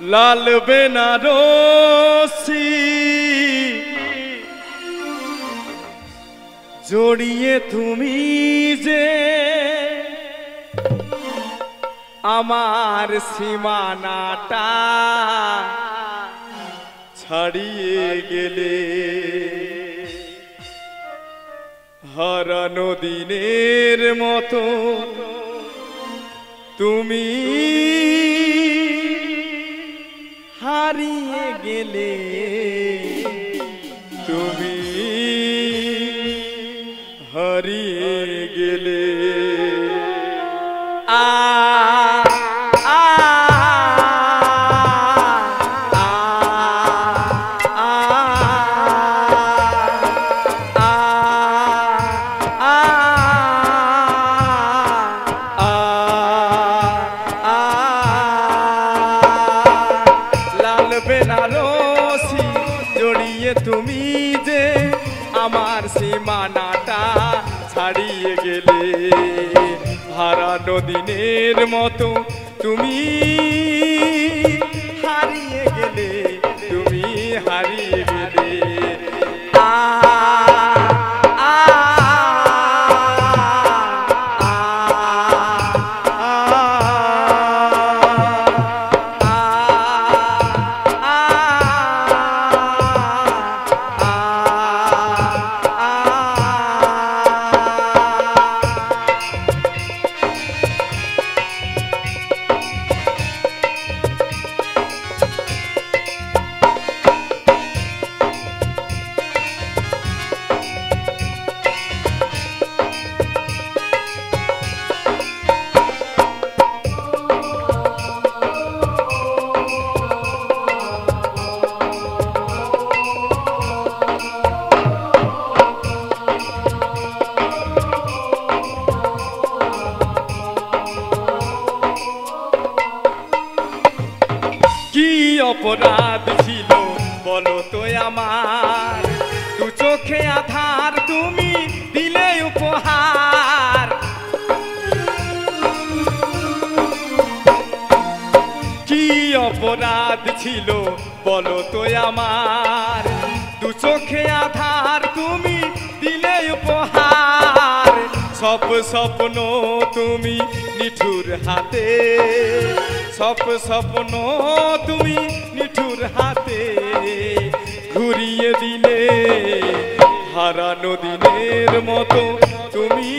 লাল বেনারসি। জড়িয়ে তুমি যে আমার সীমানাটা ছাড়িয়ে গেলে। হারানো দিনের মতো তুমি হারিয়ে গেলে তুমি হারিয়ে আমার সীমানাটা ছাড়িয়ে গেলে হারানো দিনের মতো তুমি হারিয়ে গেলে তুমি হারিয়ে গেলে। অপরাধ ছিল, বলো তো আমার। দু চোখে আধার তুমি দিলে উপহার। কি অপরাধ ছিল, বলো তো আমার। দু চোখে আধার তুমি দিলে উপহার। সব স্বপ্ন তুমি নিঠুর হাতে। সব স্বপ্ন তুমি নিঠুর হাতে। ঘুরিয়ে দিলে হারানো দিনের মতো তুমি।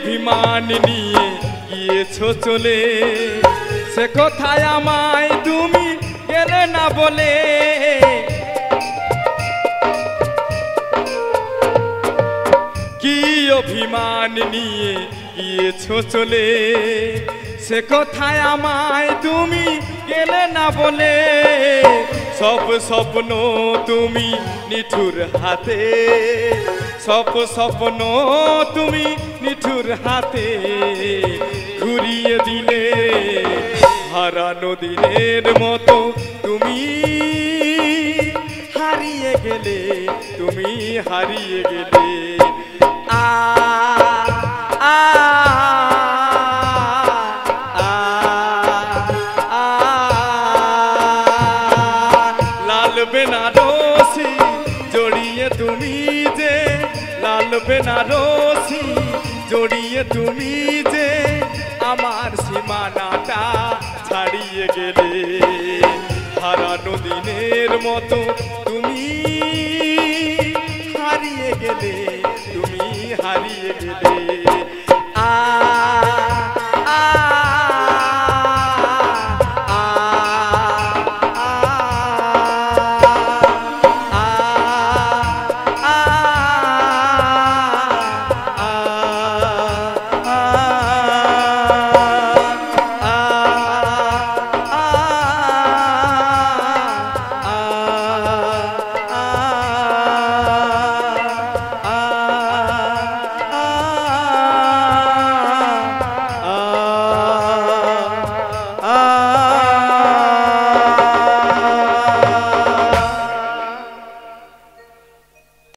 অভিমান নিয়ে গিয়েছো চলে। সে কথায় আমায় তুমি গেলে না বলে। কি অভিমান নিয়ে গিয়েছো চলে। সে কথায় আমায় তুমি গেলে না বলে। সব স্বপ্ন তুমি নিঠুর হাতে। সব স্বপ্ন তুমি নিঠুর হাতে ঘুরিয়ে দিলে। হারানো দিনের মতো তুমি হারিয়ে গেলে, তুমি হারিয়ে গেলে। আ আ তুমি যে আমার সীমানাটা ছাড়িয়ে গেলে, হারানো দিনের মতো তুমি হারিয়ে গেলে, তুমি হারিয়ে গেলে।